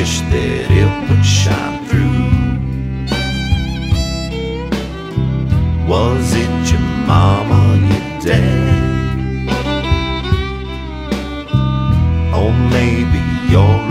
wish that it would shine through. Was it your mama, your dad? Or maybe your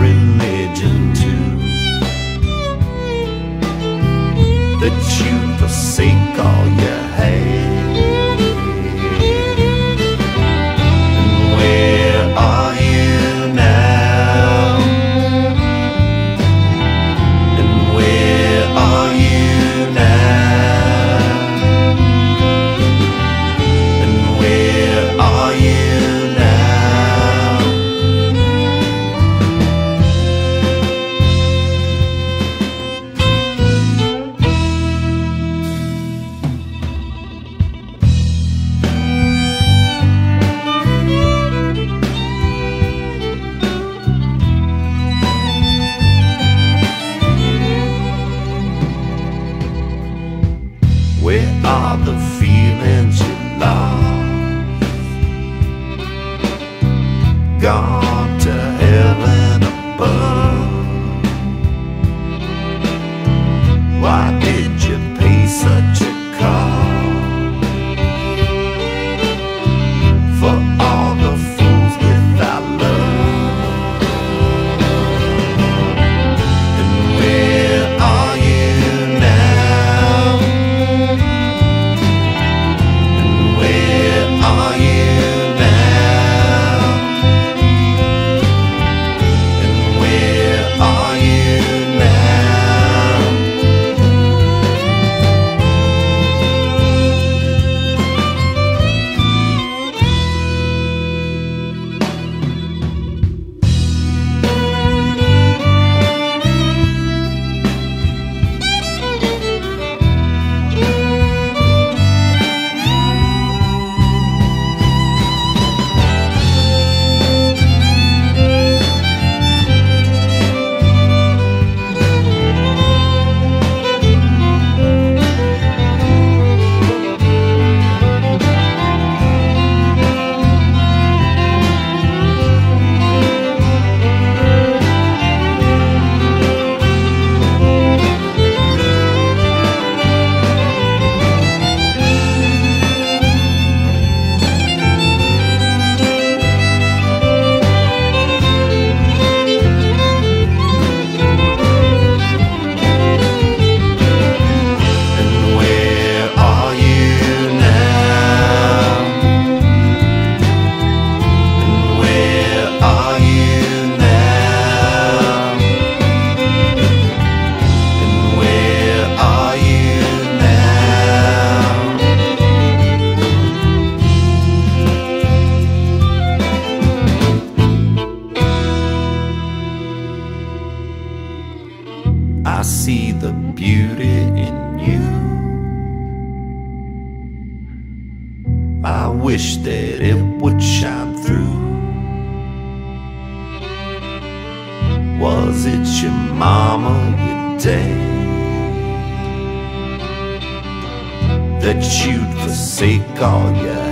The. the beauty in you. I wish that it would shine through. Was it your mama, your dad, that you'd forsake all your